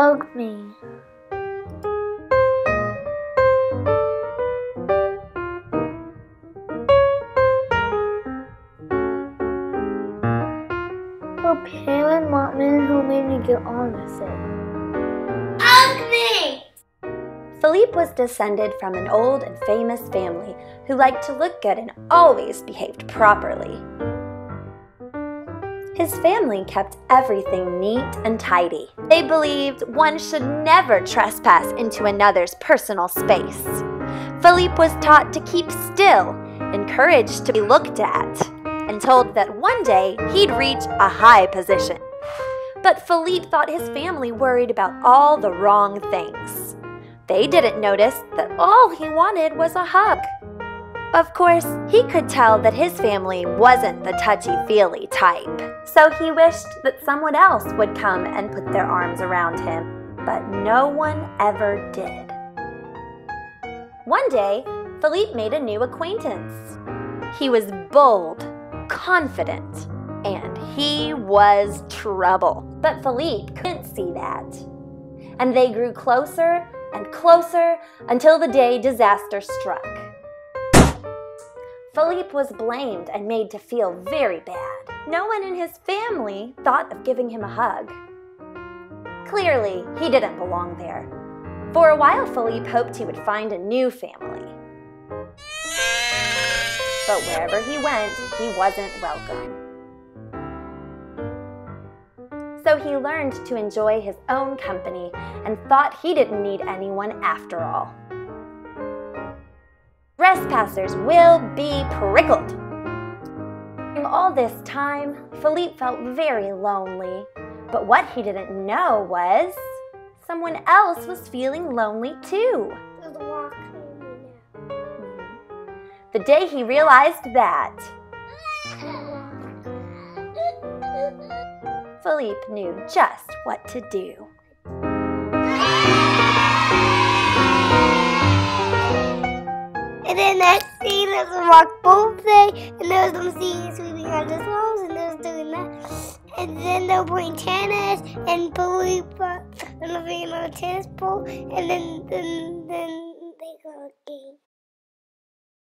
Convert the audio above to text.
Hug me. Oh, Pam and Mom who made me get on with it. Hug me! Felipe was descended from an old and famous family who liked to look good and always behaved properly. His family kept everything neat and tidy. They believed one should never trespass into another's personal space. Felipe was taught to keep still, encouraged to be looked at, and told that one day he'd reach a high position. But Felipe thought his family worried about all the wrong things. They didn't notice that all he wanted was a hug. Of course, he could tell that his family wasn't the touchy-feely type, so he wished that someone else would come and put their arms around him, but no one ever did. One day, Felipe made a new acquaintance. He was bold, confident, and he was trouble. But Felipe couldn't see that. And they grew closer and closer until the day disaster struck. Felipe was blamed and made to feel very bad. No one in his family thought of giving him a hug. Clearly, he didn't belong there. For a while, Felipe hoped he would find a new family. But wherever he went, he wasn't welcome. So he learned to enjoy his own company and thought he didn't need anyone after all. Trespassers will be prickled. During all this time, Felipe felt very lonely. But what he didn't know was someone else was feeling lonely too. Mm-hmm. The day he realized that, Felipe knew just what to do. And then scene is a rock both day, and there was some seeing sweeping out his house, and there was doing that. And then they're playing tennis, and uh, and the tennis ball, and then then then they go game.